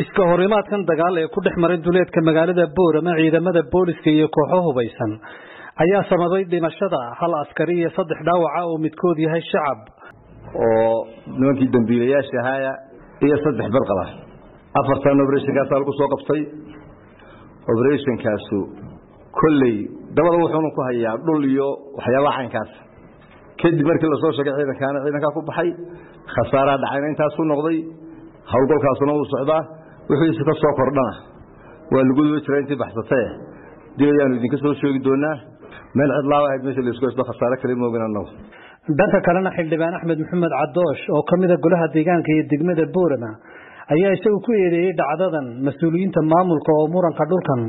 iska horimaadkan dagaal ee ku dhex maray duleedka magaalada boorama ciidamada booliska iyo kooxo hubaysan ayaa sababay dhimashada hal askari iyo saddex dhaawaca oo midkood yahay shacab. Oo nimankii dambiilayaasha ahaaya iyo saddex barqaba. Afartan obrethonkaasa lagu soo qabtay. Obrethnkaasu kolley dabada wuxuuna ku hayaa dhul iyo waxyaabaha caynkaas. Kadib markii la soo sheegay ciidankaana ciidankaa ku baxay khasaaraha dhacayna intaasuu noqday. Howlgalkaasuna wuu socdaa wixiisi ka soo kordhana. Waa lagu jira intii baxsatee dib ayaanu idinka soo sheegi doonaa. Meel cidlaaba ahayd meesha la isku haysto khasaare kale moogin annagu dhanka kalena xildhibaan axmed maxamed cadoosh oo ka mida golaha deegaanka iyo degmada boorama ayaa isagu ku eedeeyey dhacdadan mas'uuliyiinta maamulka oo muranka dhulkan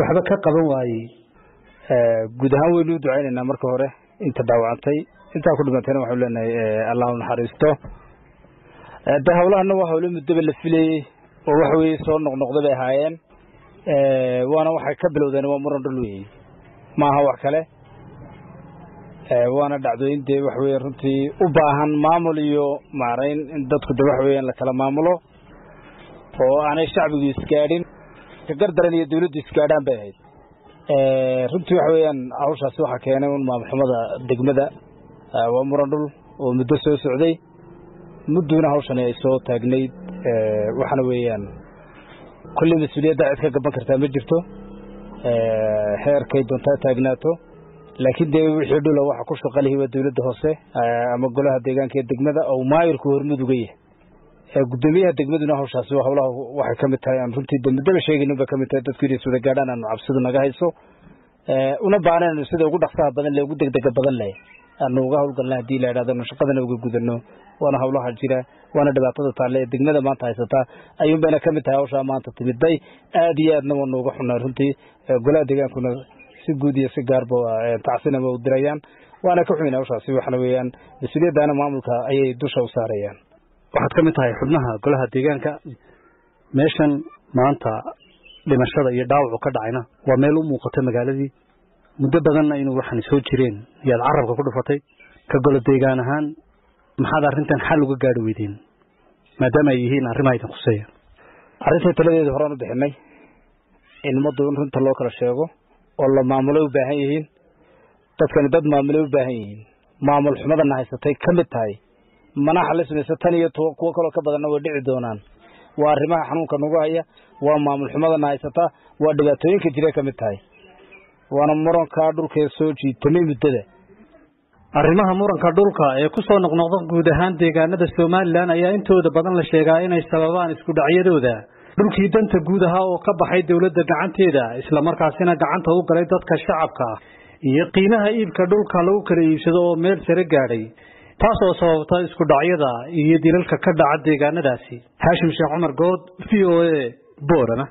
waxba ka qaban waayey. Guud ahaan waynu u ducaynaynaa marka hore inta dhaawacantay. Intaa ku dhimantayna waxaanu leenahay allah u naxariisto. De hawlahana waa hawlo muddaba la filayey oo waxa weye soo noqnoqda bay ahaayeen waana waxay ka bilowdeen waa muran dhul weeye maaha wax kale waana dhacdooyin dee waxa weye runtii u baahan maamul iyo maarayn in dadku de waxa weya in la kala maamulo oo aanay shacbigu isgaadhin gardaran iyo dawladdu isgaadhaan bay ahayd runtii waxa weeyaan hawshaasi waxaa keenay un maamulxumada degmada waa muran dhul oo muddo soo socday mudduna hawshani ay soo taagnayd waxaana weeyaan kolley mas'uuliyadda cid ka gaban kartaa ma jirto xeerkay doontaa taagnaato laakiin dee wixii dhula waxa ku shaqalihi waa dawladda hoose ama golaha deegaanka ee degmada oo maayirku hormuduga yahay. Gudoomiyaha degmaduna hawshaasi waa hawlaha waxay ka mid tahay aan runtii de muddaba sheegaynin bay ka mid tahay dadku inay iswada gaadhaan aanu cabsidu naga hayso. Una baanaynu sida ugu dhaqsaha badan le ugu degdega badan leh aanu uga hawlgalna haddii la idhahdo shaqadana uga gudano waana hawlaha jira waana dhibaatada taalle ee degmada maanta haysataa ayuun bayna ka mid tahay hawshaa maanta timidday aad iyo aadna waanu uga xunaa runtii. Golaha deegaankuna si guud iyo si gaarba tacsinama u dirayaan. Waana ka xumin hawshaasi waxana weeyaan mas'uuliyaddaana maamulka ayay dusha u saarayaan. Waxaad ka mid tahay xubnaha golaha deegaanka. Meeshan maanta dhimashada iyo dhaawacu ka dhacayna. Waa meel u muuqata magaaladii muddo badanna inuu waxaan soo jireen yaad carabka ku dhufatay ka golo deegaan ahaan maxaad arrintan xal uga gaadhi weydeen maadaama ay yihiin arrimaha idin khuseeya. Arrintai taladeeda horaan u bixinay in ummaddu in runta loo kala sheego oo la maamulay u baahan yihiin dadkani dad maamulay u baahan yihiin maamul xumadana haysatay ka mid tahay manaxa la samaysa tan iyo kuwo kaloo ka badanna way dhici doonaan. Waa arrimaha xanuunka nagu haya waa maamul xumadana haysataa waa dhibaatooyinka jira ka mid tahay waana murankaa dhulkee soo jiitamay muddada arrimaha muranka dhulka ee ku soo noqnoqda guud ahaan deegaanada somalilan ayaa intooda badan la sheegaa inay sababaan isku dhacyadooda. Dhulkii danta guud ahaa oo ka baxay dowladda gacanteeda islamarkaasina gacanta u galay dadka shacabka. Iyo qiimaha iibka dhulka lagu kala iibsado oo meel sare gaadhay taas oo sababta isku dhacyada iyo dilalka ka dhaca deegaanadaasi. Xaashim sheekh cumar good v o a boorama